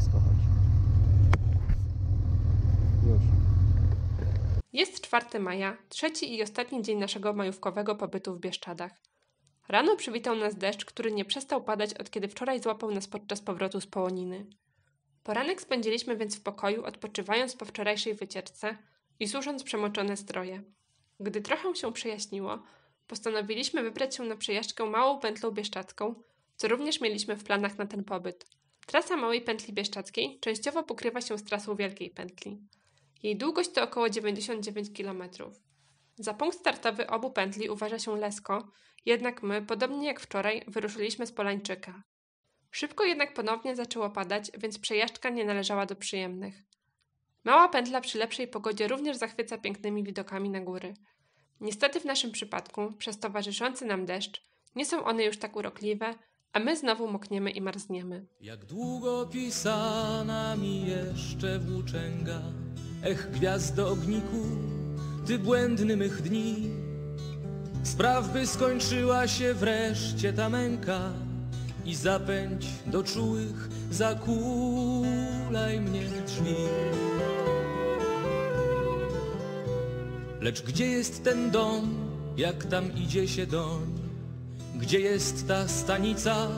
nisko chodź. Już. Jest 4 maja, trzeci i ostatni dzień naszego majówkowego pobytu w Bieszczadach. Rano przywitał nas deszcz, który nie przestał padać od kiedy wczoraj złapał nas podczas powrotu z Połoniny. Poranek spędziliśmy więc w pokoju, odpoczywając po wczorajszej wycieczce i susząc przemoczone stroje. Gdy trochę się przejaśniło, postanowiliśmy wybrać się na przejażdżkę małą pętlą bieszczadzką, co również mieliśmy w planach na ten pobyt. Trasa małej pętli bieszczadzkiej częściowo pokrywa się z trasą wielkiej pętli. Jej długość to około 99 km. Za punkt startowy obu pętli uważa się Lesko, jednak my, podobnie jak wczoraj, wyruszyliśmy z Polańczyka. Szybko jednak ponownie zaczęło padać, więc przejażdżka nie należała do przyjemnych. Mała pętla przy lepszej pogodzie również zachwyca pięknymi widokami na góry. Niestety w naszym przypadku, przez towarzyszący nam deszcz, nie są one już tak urokliwe, a my znowu mokniemy i marzniemy. Jak długo pisana mi jeszcze włóczęga, ech gwiazdo ogniku, ty błędny mych dni. Spraw by skończyła się wreszcie ta męka i zapędź do czułych, zakulaj mnie drzwi. Lecz gdzie jest ten dom, jak tam idzie się doń? Gdzie jest ta stanica,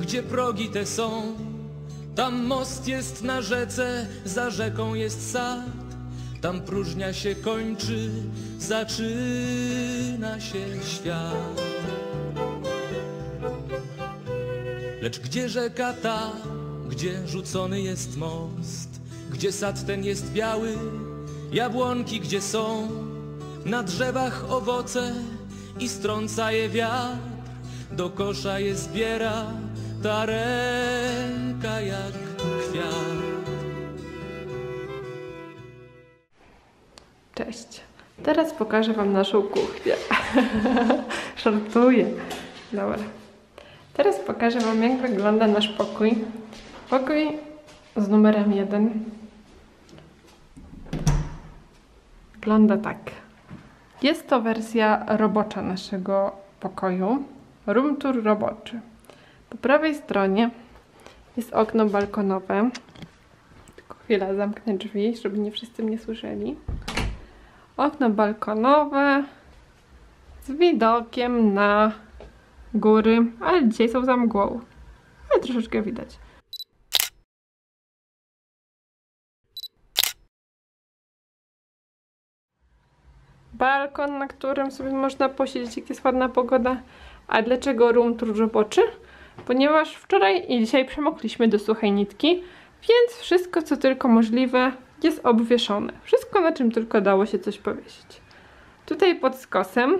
gdzie progi te są? Tam most jest na rzece, za rzeką jest sad. Tam próżnia się kończy, zaczyna się świat. Lecz gdzie rzeka ta, gdzie rzucony jest most? Gdzie sad ten jest biały, jabłonki gdzie są? Na drzewach owoce i strąca je wiatr, do kosza je zbiera ta ręka jak kwiat. Cześć. Teraz pokażę Wam naszą kuchnię. Żartuję. Dobra. Teraz pokażę Wam, jak wygląda nasz pokój. Pokój z numerem 1 wygląda tak. Jest to wersja robocza naszego pokoju. Room tour roboczy. Po prawej stronie jest okno balkonowe. Tylko chwila, zamknę drzwi, żeby nie wszyscy mnie słyszeli. Okno balkonowe z widokiem na góry, ale dzisiaj są za mgłą. Ale troszeczkę widać. Balkon, na którym sobie można posiedzieć, jak jest ładna pogoda. A dlaczego room tour? Ponieważ wczoraj i dzisiaj przemokliśmy do suchej nitki, więc wszystko, co tylko możliwe, jest obwieszone. Wszystko, na czym tylko dało się coś powiesić. Tutaj pod skosem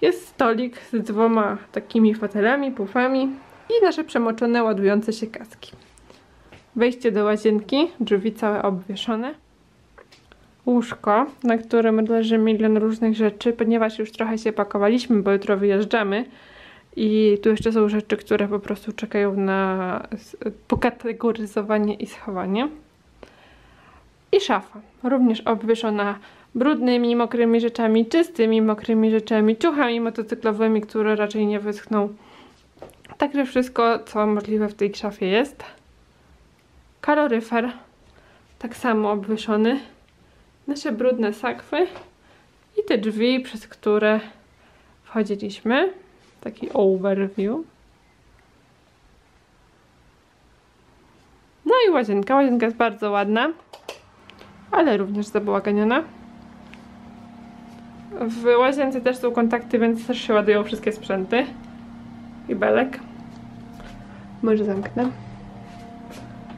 jest stolik z dwoma takimi fotelami, pufami i nasze przemoczone, ładujące się kaski. Wejście do łazienki, drzwi całe obwieszone. Łóżko, na którym leży milion różnych rzeczy, ponieważ już trochę się pakowaliśmy, bo jutro wyjeżdżamy. I tu jeszcze są rzeczy, które po prostu czekają na pokategoryzowanie i schowanie. I szafa, również obwieszona brudnymi, mokrymi rzeczami, czystymi, mokrymi rzeczami, ciuchami motocyklowymi, które raczej nie wyschną. Także wszystko, co możliwe w tej szafie jest. Kaloryfer, tak samo obwieszony. Nasze brudne sakwy i te drzwi, przez które wchodziliśmy. Taki overview. No i łazienka. Łazienka jest bardzo ładna, ale również zabałaganiona. W łazience też są kontakty, więc też się ładują wszystkie sprzęty. Kibelek. Może zamknę.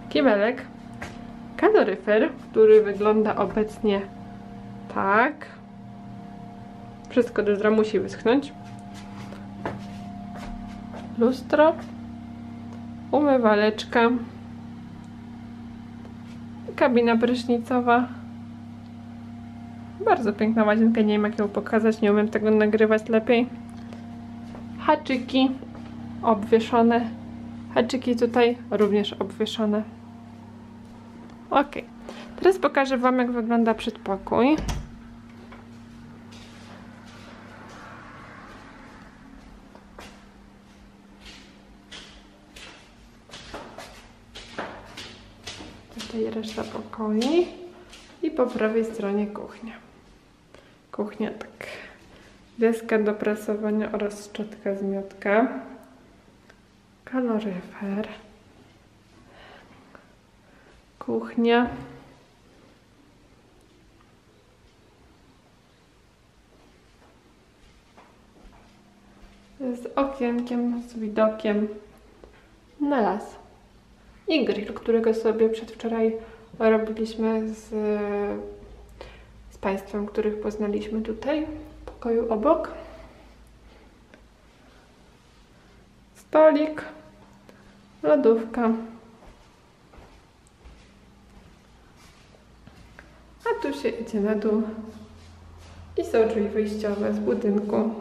Kibelek. Kaloryfer, który wygląda obecnie tak. Wszystko do zdra musi wyschnąć. Lustro. Umywaleczka. Kabina prysznicowa. Bardzo piękna łazienka, nie wiem jak ją pokazać, nie umiem tego nagrywać lepiej. Haczyki obwieszone. Haczyki tutaj również obwieszone. Ok. Teraz pokażę Wam jak wygląda przedpokój. reszta pokoi. I po prawej stronie kuchnia. Kuchnia tak. Deska do prasowania oraz szczotka zmiotka. Kaloryfer. Kuchnia. Z okienkiem, z widokiem na las. I grill, którego sobie przedwczoraj robiliśmy z, z Państwem, których poznaliśmy tutaj w pokoju obok. Stolik, lodówka. A tu się idzie na dół i są drzwi wyjściowe z budynku.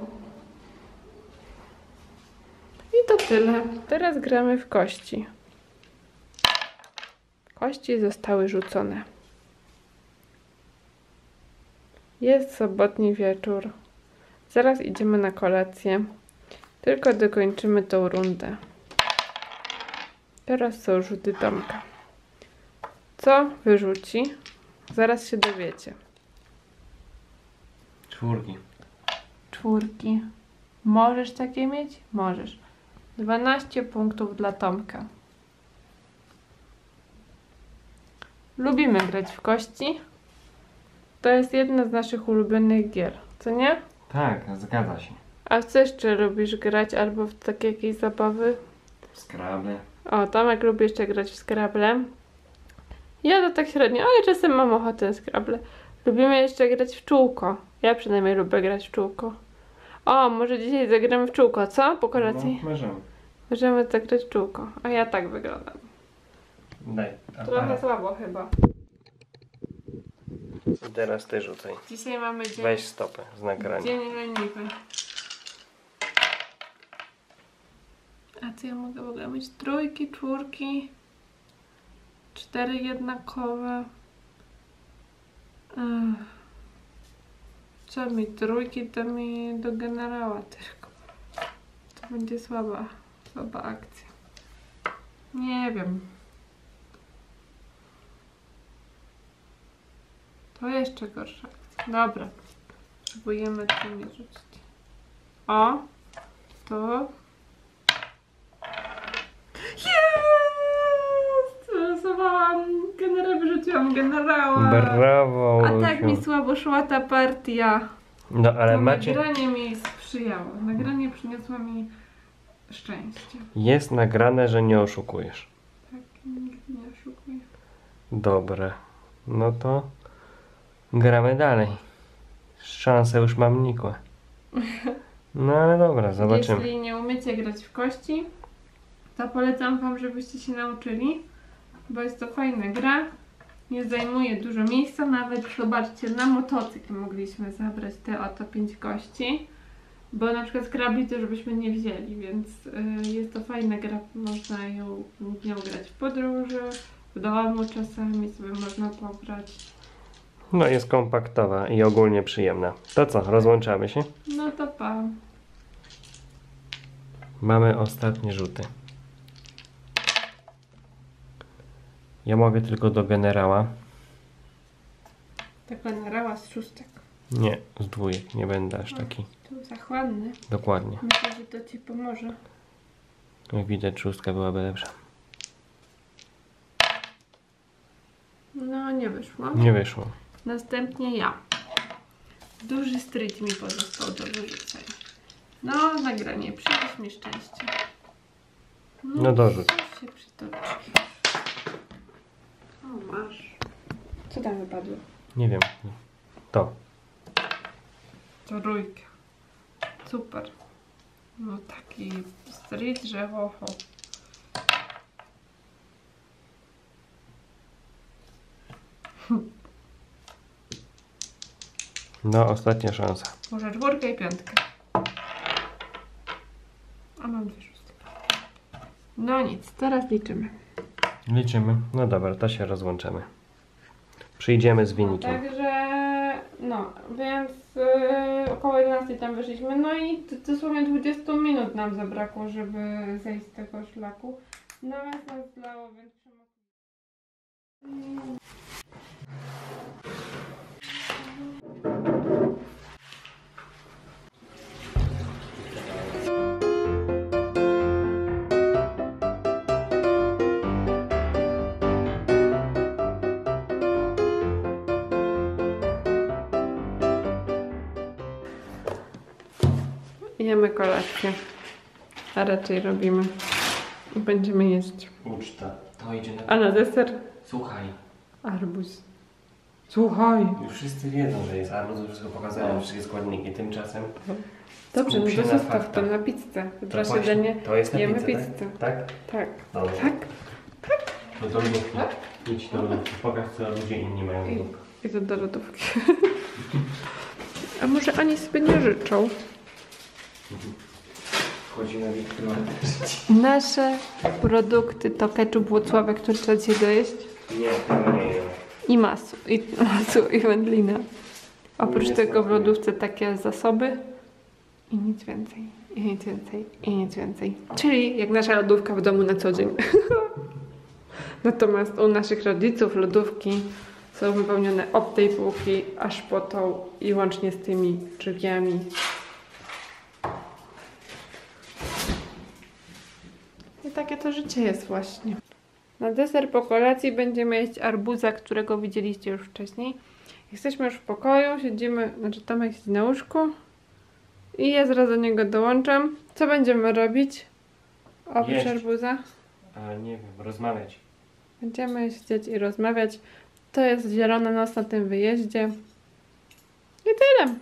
I to tyle. Teraz gramy w kości. Kości zostały rzucone. Jest sobotni wieczór. Zaraz idziemy na kolację. Tylko dokończymy tą rundę. Teraz są rzuty Tomka. Co wyrzuci? Zaraz się dowiecie. Czwórki. Czwórki. Możesz takie mieć? Możesz. 12 punktów dla Tomka. Lubimy grać w kości. To jest jedna z naszych ulubionych gier, co nie? Tak, zgadza się. A w co jeszcze lubisz grać albo w takie jakieś zabawy? Skrable. O, Tomek lubi jeszcze grać w Scrabble. Ja to tak średnio, ale czasem mam ochotę na Scrabble. Lubimy jeszcze grać w czółko. Ja przynajmniej lubię grać w czółko. O, może dzisiaj zagramy w czółko, co? Po kolacji? No, możemy. Możemy zagrać w czółko. A ja tak wyglądam. Daj. Trochę słabo chyba. I teraz ty rzucaj. Dzisiaj mamy dzień, Weź stopę z nagrania. dzień leniwy. A co ja mogę w ogóle mieć? Trójki, czwórki, cztery jednakowe. Co mi trójki, to mi do generała tylko. To będzie słaba, słaba akcja. Nie wiem. To jeszcze gorsza akcja. Dobra. Próbujemy nie rzucić. O! To. Jest! Wylosowałam generała, wyrzuciłam generała. Brawo, A tak mi słabo szła ta partia. No ale to macie... nagranie mi sprzyjało. Nagranie przyniosło mi szczęście. Jest nagrane, że nie oszukujesz. Tak, nikt nie oszukuje. Dobre. No to gramy dalej. Szanse już mam nikłe. No ale dobra, zobaczymy. Jeśli nie umiecie grać w kości, to polecam Wam, żebyście się nauczyli, bo jest to fajna gra. Nie zajmuje dużo miejsca, nawet zobaczcie, na motocykl mogliśmy zabrać te oto pięć kości, bo na przykład skrabli to żebyśmy nie wzięli, więc y, jest to fajna gra, można ją nią grać w podróży, w domu czasami sobie można pograć. No jest kompaktowa i ogólnie przyjemna. To co, rozłączamy się? No to pa. Mamy ostatnie rzuty. Ja mogę tylko do generała. Tak generała z szóstek. Nie, z dwójek. Nie będę aż taki. Tu zachłanny. Dokładnie. Myślę, że to Ci pomoże. Jak widać, szóstka byłaby lepsza. No, nie wyszło. Nie wyszło. Następnie ja. Duży stryć mi pozostał do wyrzucenia. No, nagranie, przynieś mi szczęście. No dorzuć. coś się przytoczy. Masz. Co tam wypadło? Nie wiem. To. Trójka. Super. No taki stryć, że ho, ho. No, ostatnia szansa. Może czwórkę i piątkę. A mam dwie szóstki. No nic, teraz liczymy. Liczymy. No dobra, to się rozłączamy. Przyjdziemy z wynikiem. Także, no, więc yy, około 11 tam wyszliśmy. No i dosłownie 20 minut nam zabrakło, żeby zejść z tego szlaku. Natomiast nas zlało, więc Jemy A raczej robimy. I będziemy jeść. Uczta. To idzie na... A na deser Słuchaj, arbuz. Słuchaj. już wszyscy wiedzą, że jest arbuz, już wszystko pokazałem, wszystkie składniki. Tymczasem Dobrze, no to na zostaw to na pizzę. to, Jutro siedzenie to jest na jemy pizzę, pizzę. tak? Tak? Tak. Dobrze. Tak. To do lodówki. Idź do lodówki. Pokaż, co ludzie inni mają w I, lodówce. I to do lodówki. A może oni sobie nie życzą? Wchodzi na Wiktora. Nasze produkty to ketchup Włocławek, który trzeba dzisiaj dojeść. Nie, tego nie jem. I masu. I masu i wędlina. Oprócz tego w lodówce takie zasoby. I nic więcej. I nic więcej. I nic więcej. Czyli jak nasza lodówka w domu na co dzień. Natomiast u naszych rodziców lodówki są wypełnione od tej półki aż po tą i łącznie z tymi drzwiami. Takie to życie jest właśnie. Na deser po kolacji będziemy jeść arbuza, którego widzieliście już wcześniej. Jesteśmy już w pokoju, siedzimy, znaczy Tomek siedzi na łóżku i ja zaraz do niego dołączam. Co będziemy robić? Oprócz Jeść. arbuza? A nie wiem, rozmawiać. Będziemy siedzieć i rozmawiać. To jest zielona noc na tym wyjeździe. I tyle.